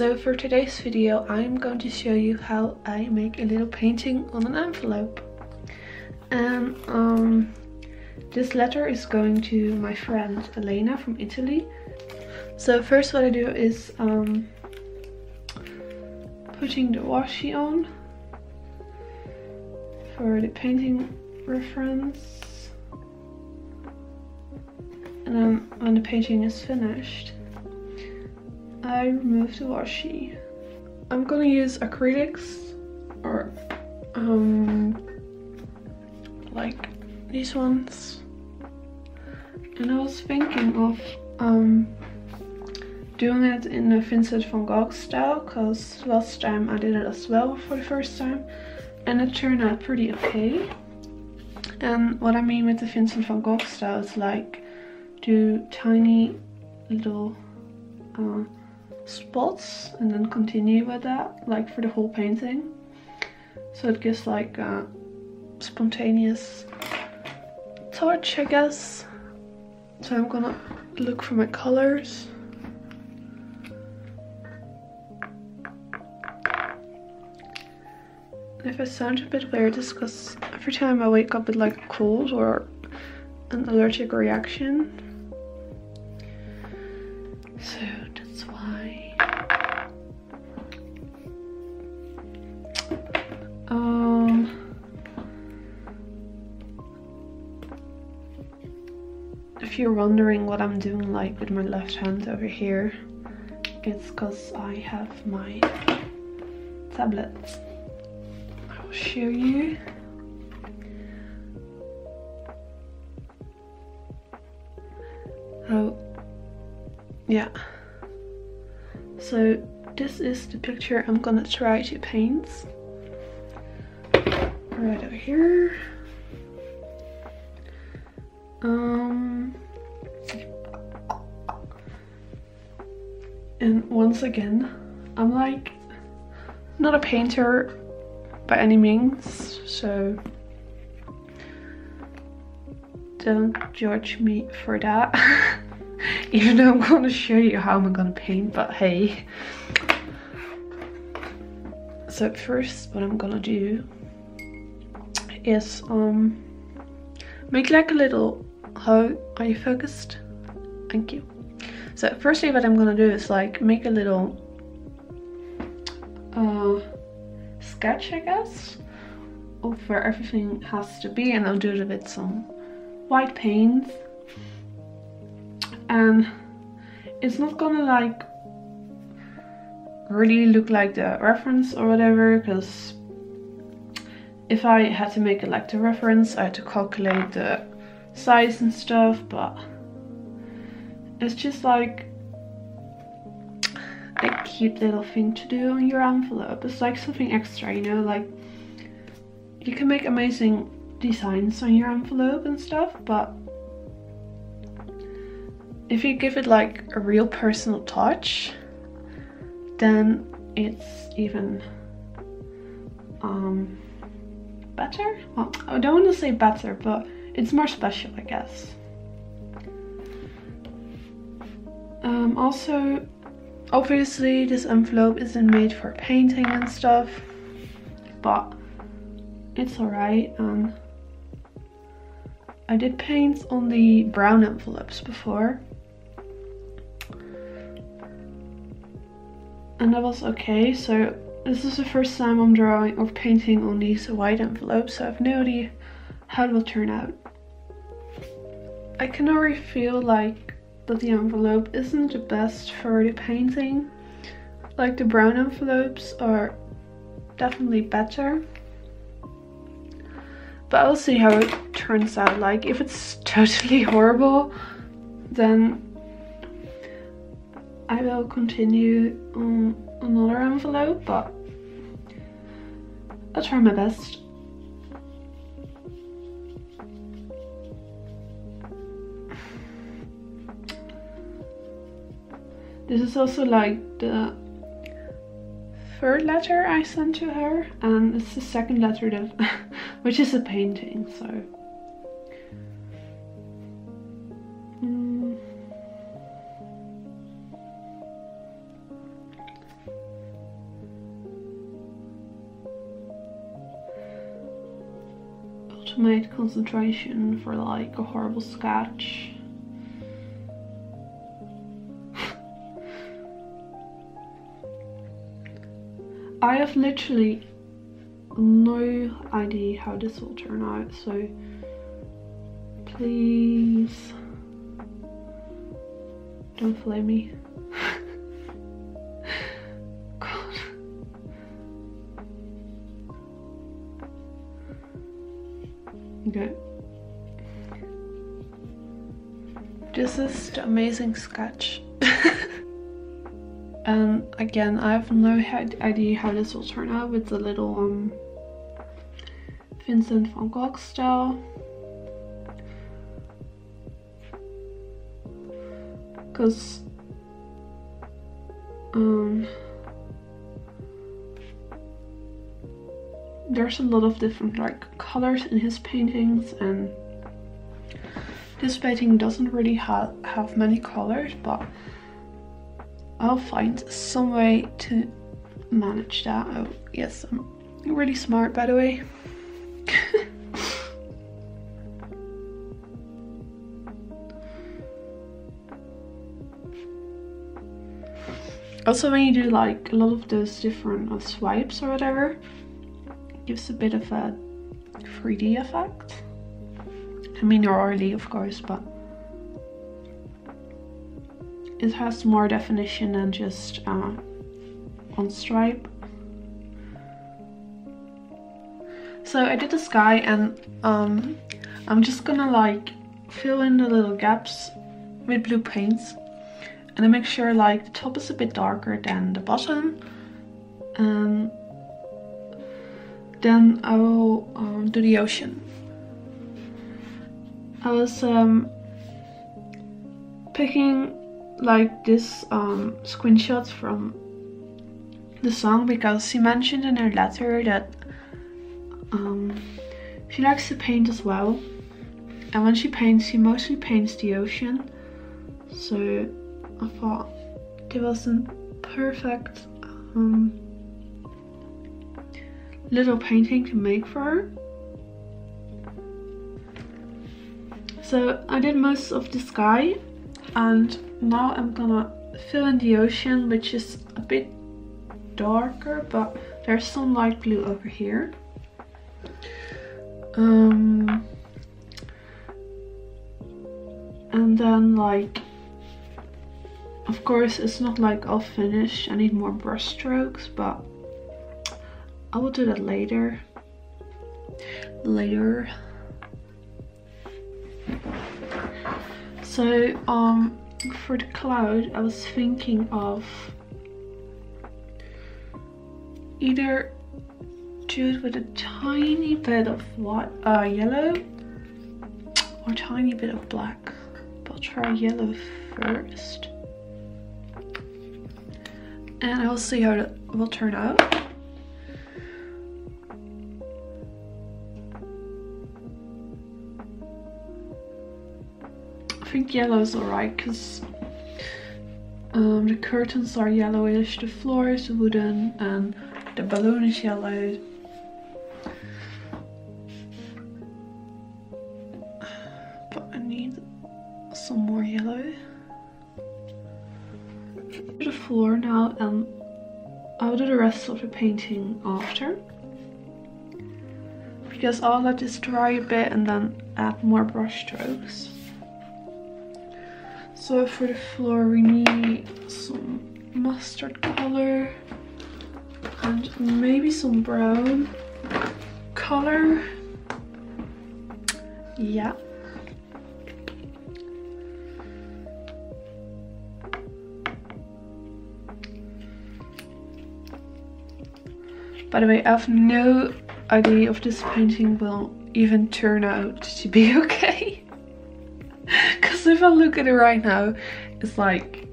So for today's video I'm going to show you how I make a little painting on an envelope. And um, this letter is going to my friend Elena from Italy. So first what I do is um, putting the washi on for the painting reference. And then when the painting is finished, I remove the washi. I'm gonna use acrylics or um like these ones. And I was thinking of um doing it in the Vincent van Gogh style because last time I did it as well for the first time and it turned out pretty okay. And what I mean with the Vincent van Gogh style is like do tiny little uh, spots and then continue with that like for the whole painting. So it gives like a spontaneous touch I guess. So I'm gonna look for my colors. If I sound a bit weird it's because every time I wake up with like a cold or an allergic reaction so that's why. Um if you're wondering what I'm doing like with my left hand over here it's because I have my tablet I'll show you yeah. So this is the picture I'm gonna try to paint. Right over here. Um and once again I'm like not a painter by any means so don't judge me for that even though I'm to show you how I'm to paint, but hey. So first what I'm to do is um make like a little, how are you focused? Thank you. So firstly what I'm to do is like make a little uh, sketch I guess of where everything has to be and I'll do it with some white paint and it's not gonna like really look like the reference or whatever because if I had to make it like the reference I had to calculate the size and stuff but it's just like a cute little thing to do on your envelope. It's like something extra you know like you can make amazing designs on your envelope and stuff but if you give it like a real personal touch, then it's even um, better. Well, I don't want to say better, but it's more special, I guess. Um, also, obviously this envelope isn't made for painting and stuff, but it's alright. Um, I did paint on the brown envelopes before and that was okay. So this is the first time I'm drawing or painting on these white envelopes, so I have no idea how it will turn out. I can already feel like that the envelope isn't the best for the painting. Like the brown envelopes are definitely better. But I'll see how it turns out. Like if it's totally horrible, then I will continue on another envelope, but I'll try my best. This is also like the third letter I sent to her and it's the second letter that which is a painting so ultimate concentration for like a horrible sketch. I have literally no idea how this will turn out, so please don't flame me. Okay. This is the amazing sketch. and again, I have no idea how this will turn out with the little um, Vincent van Gogh style. Because um, there's a lot of different like colors in his paintings and this painting doesn't really have have many colors but I'll find some way to manage that. Oh yes I'm really smart by the way. Also when you do like a lot of those different uh, swipes or whatever gives a bit of a 3D effect. I mean, already, of course, but it has more definition than just uh, on stripe. So I did the sky and um, I'm just gonna like fill in the little gaps with blue paints and I make sure like the top is a bit darker than the bottom and then I will um, do the ocean. I was um, picking like this um, screenshots from the song because she mentioned in her letter that um, she likes to paint as well and when she paints she mostly paints the ocean so I thought it was a perfect um, little painting to make for her. So I did most of the sky and now I'm gonna fill in the ocean which is a bit darker but there's some light blue over here. Um, and then like of course it's not like all finished I need more brush strokes but I will do that later. Later. So, um, for the cloud, I was thinking of either do it with a tiny bit of what uh, yellow or tiny bit of black. But I'll try yellow first. And I'll see how it will turn out. Think yellow's alright because um, the curtains are yellowish, the floor is wooden and the balloon is yellow. But I need some more yellow. The floor now and I'll do the rest of the painting after. Because I'll let this dry a bit and then add more brush strokes. So for the floor we need some mustard color and maybe some brown color. Yeah. By the way, I have no idea if this painting will even turn out to be okay. Because if I look at it right now, it's like,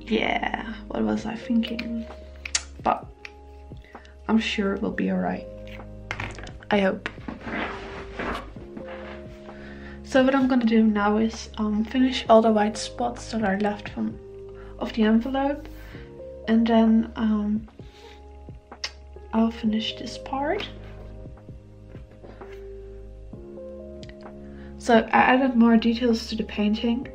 yeah, what was I thinking? But I'm sure it will be alright. I hope. So what I'm gonna do now is um, finish all the white spots that are left from of the envelope and then um, I'll finish this part So I added more details to the painting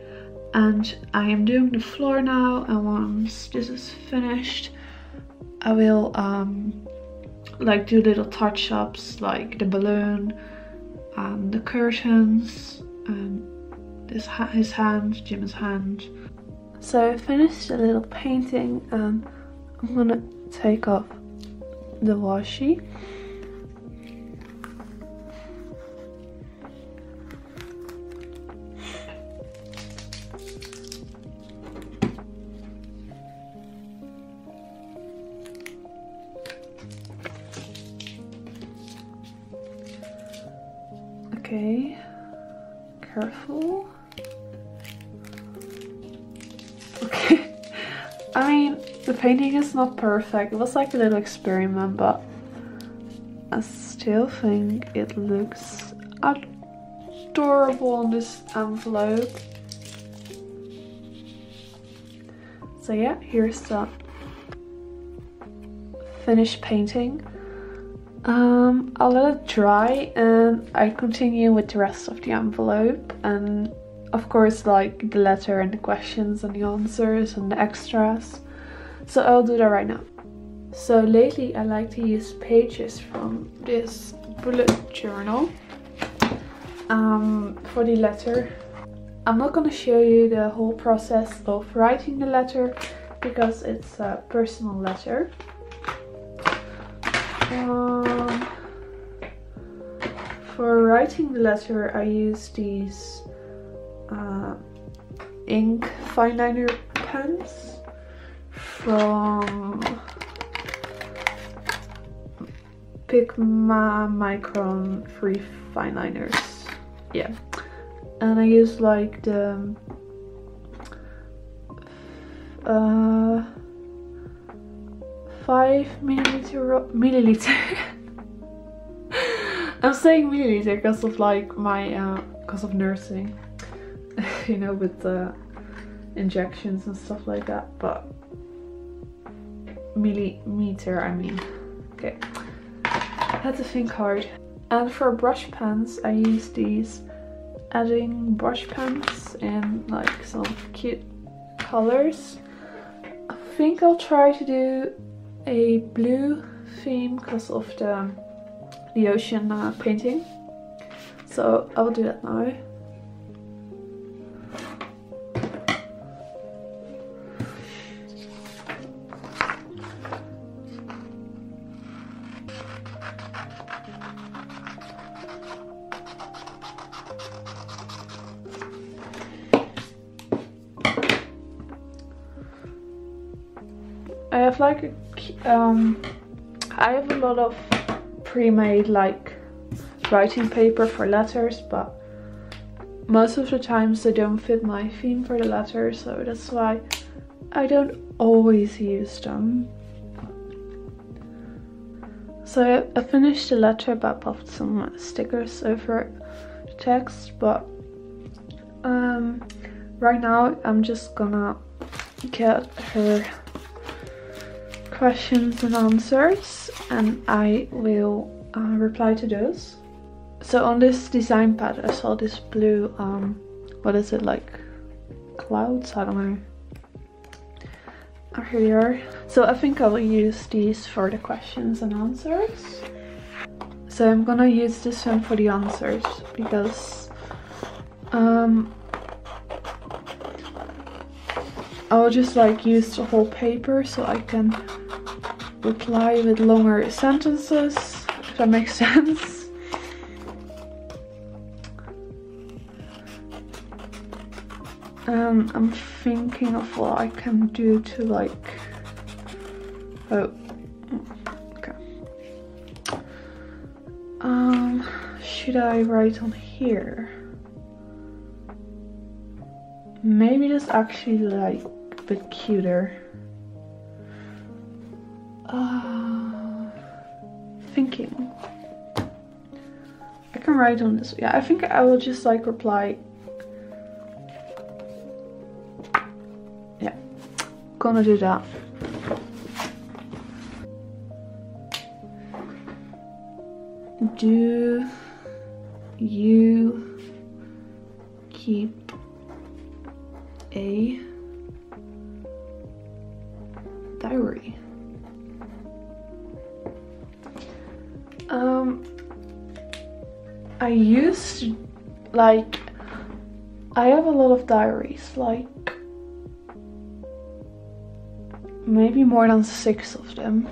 and I am doing the floor now and once this is finished I will um, like do little touch-ups like the balloon and the curtains and this ha his hand, Jimin's hand. So I finished a little painting and I'm gonna take off the washi. Not perfect. It was like a little experiment, but I still think it looks adorable on this envelope. So yeah, here's the finished painting. Um, I'll let it dry and I continue with the rest of the envelope and of course like the letter and the questions and the answers and the extras. So I'll do that right now. So lately I like to use pages from this bullet journal um, for the letter. I'm not gonna show you the whole process of writing the letter because it's a personal letter. Um, for writing the letter I use these uh, ink fine liner pens from Pigma Micron free fine liners. Yeah. And I use like the uh, 5 milliliter milliliter I'm saying milliliter because of like my uh because of nursing you know with the injections and stuff like that but millimeter I mean okay had to think hard and for brush pens I use these adding brush pens in like some cute colors I think I'll try to do a blue theme because of the, the ocean uh, painting. So I'll do that now. I have like a um, I have a lot of pre-made like writing paper for letters but most of the times they don't fit my theme for the letters so that's why I don't always use them. So I finished the letter but popped some stickers over the text but um, right now I'm just gonna get her questions and answers and I will uh, reply to those. So on this design pad I saw this blue, um, what is it like, clouds? I don't know. Oh, here we are. So I think I will use these for the questions and answers. So I'm gonna use this one for the answers because um, I'll just like use the whole paper so I can reply with longer sentences, if that makes sense. Um, I'm thinking of what I can do to like, oh, okay. Um, should I write on here? Maybe this actually like a bit cuter. Thinking. I can write on this. Yeah, I think I will just like reply. Yeah, gonna do that. Do you keep a diary. I used to, like, I have a lot of diaries, like maybe more than six of them.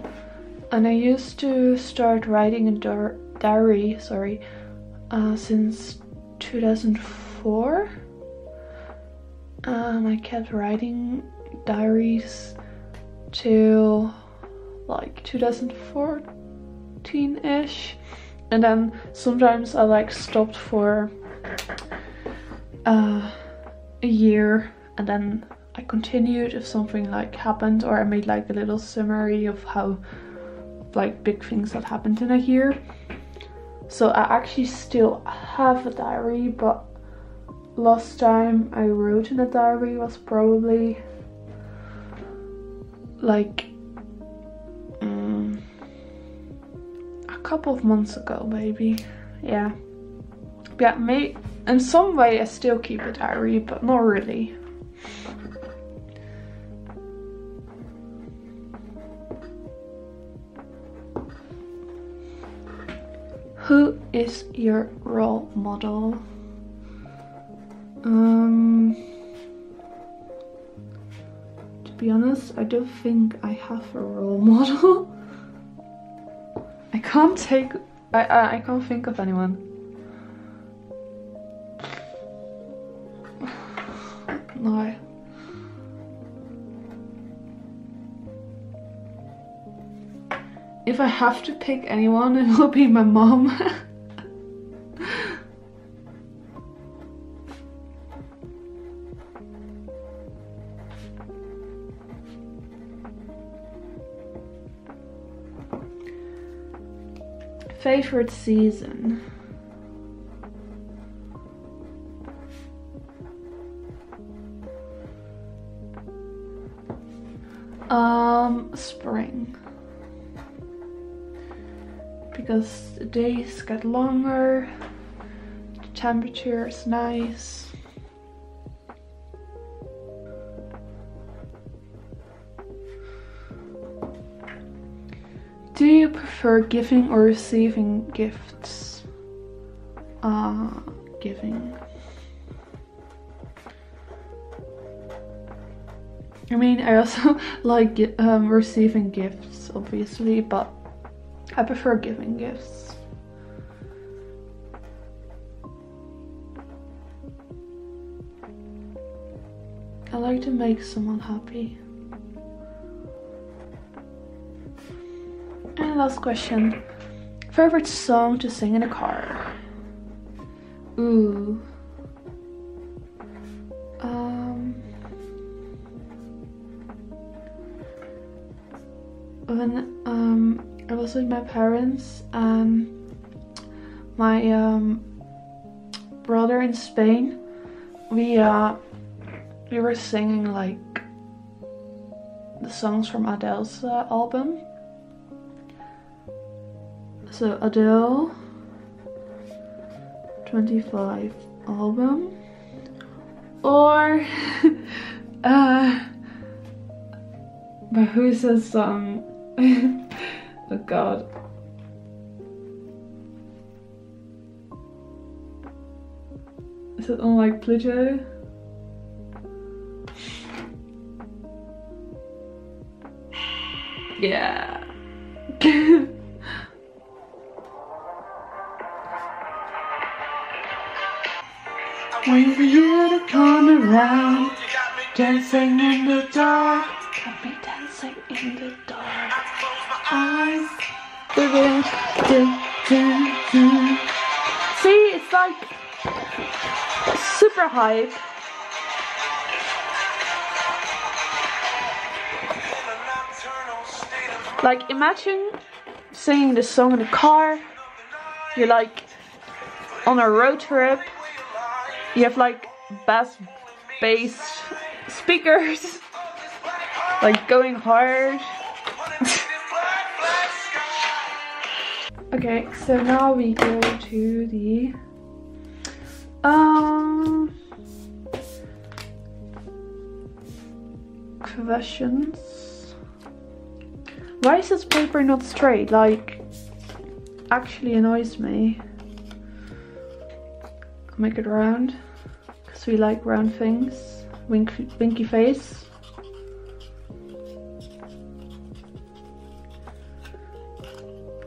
And I used to start writing a diary, sorry, uh, since 2004. Um, I kept writing diaries till like 2014-ish. And then sometimes I like stopped for uh, a year and then I continued if something like happened or I made like a little summary of how like big things that happened in a year. So I actually still have a diary but last time I wrote in a diary was probably like couple of months ago maybe yeah yeah may in some way I still keep a diary but not really Who is your role model? Um, to be honest, I don't think I have a role model. Can't take, I, I, I can't think of anyone. no. If I have to pick anyone, it will be my mom. Favorite season? Um, spring because the days get longer, the temperature is nice. Prefer giving or receiving gifts? Uh, giving. I mean, I also like um, receiving gifts, obviously, but I prefer giving gifts. I like to make someone happy. Last question. Favorite song to sing in a car? Ooh. Um. When um I was with my parents and my um, brother in Spain. We uh, we were singing like the songs from Adele's uh, album. So Adele 25 album or uh but who says song Oh god. Is it on like Pluto? yeah. Around, dancing in the dark. Got me dancing in the dark eyes. See, it's like super hype. Like imagine singing this song in the car. You're like on a road trip. You have like bass bass speakers, like going hard. okay, so now we go to the um questions. Why is this paper not straight? Like actually annoys me. Make it round because we like round things. Winky, winky face.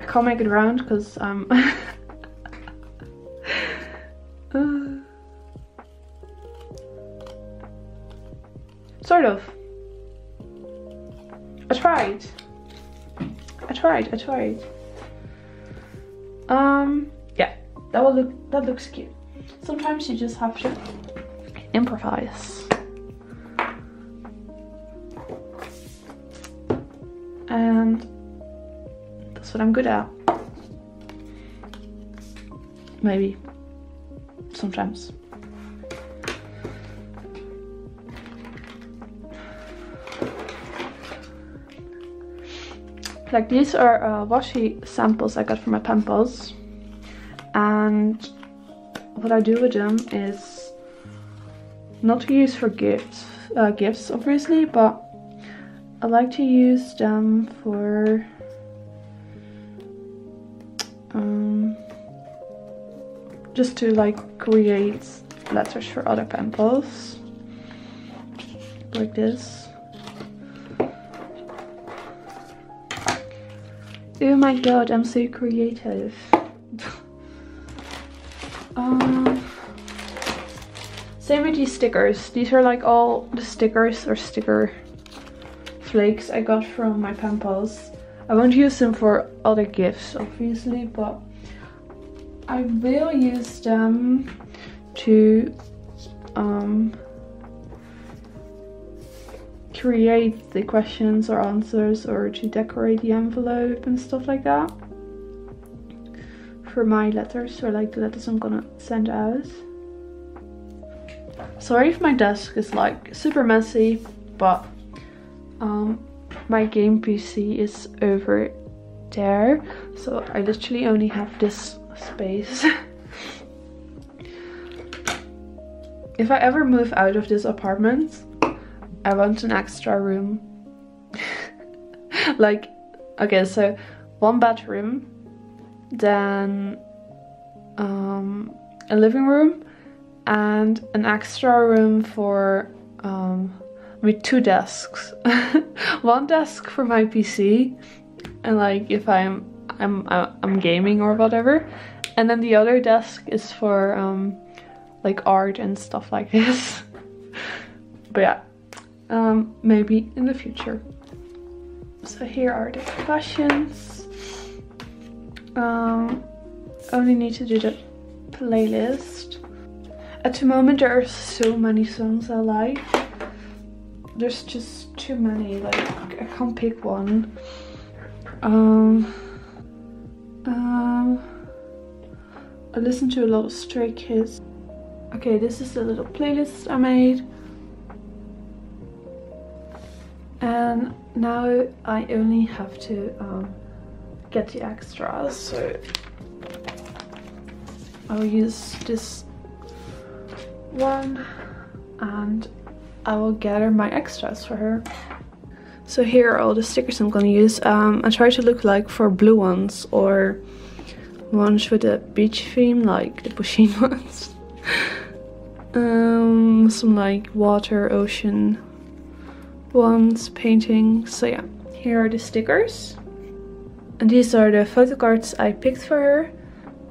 I can't make it round because um uh, sort of. I tried. I tried, I tried. Um yeah, that will look that looks cute. Sometimes you just have to improvise. And that's what I'm good at. Maybe. Sometimes. Like these are uh, washi samples I got from my pals. And what I do with them is not to use for gifts, uh, gifts obviously, but I like to use them for um, just to like create letters for other pen like this. Oh my god, I'm so creative. Same with these stickers. These are like all the stickers or sticker flakes I got from my pen pals. I won't use them for other gifts obviously, but I will use them to um, create the questions or answers or to decorate the envelope and stuff like that for my letters or like the letters I'm gonna send out. Sorry if my desk is like super messy, but um, my game PC is over there, so I literally only have this space. if I ever move out of this apartment, I want an extra room. like, okay, so one bedroom, then um, a living room, and an extra room for um, with two desks. one desk for my PC, and like if I'm I'm I'm gaming or whatever, and then the other desk is for um, like art and stuff like this. but yeah, um, maybe in the future. So here are the questions. Um, only need to do the playlist. At the moment there are so many songs I like. There's just too many, like I can't pick one. Um, um, I listen to a lot of Stray Kids. Okay, this is the little playlist I made. And now I only have to um, get the extras, so I'll use this one and I will gather my extras for her. So here are all the stickers I'm gonna use. Um, I try to look like for blue ones or ones with a beach theme, like the Pusheen ones. um, some like water, ocean ones, painting. So yeah, here are the stickers. And these are the photo cards I picked for her.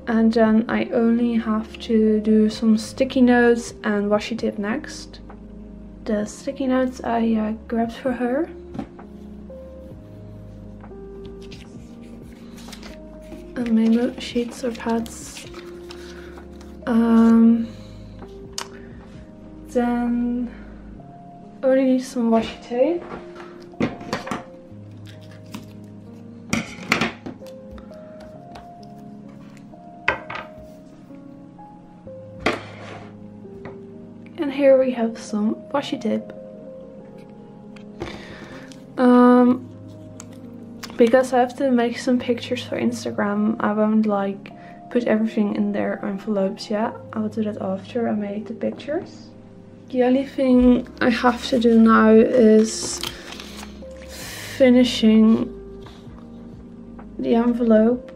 And then I only have to do some sticky notes and washi tape next. The sticky notes I uh, grabbed for her. And memo sheets or pads. Um, then only need some washi tape. We have some washi tape. Um, because I have to make some pictures for Instagram, I won't like put everything in their envelopes yet. I will do that after I make the pictures. the only thing I have to do now is finishing the envelope.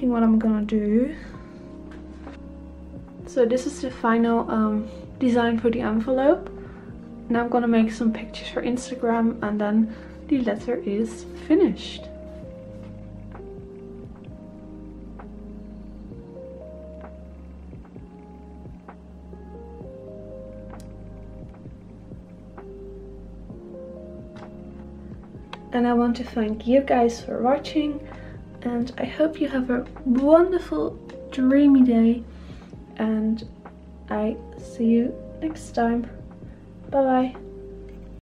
Thinking what I'm gonna do. So this is the final um, design for the envelope. Now I'm gonna make some pictures for Instagram and then the letter is finished. and I want to thank you guys for watching and I hope you have a wonderful dreamy day and I see you next time. Bye bye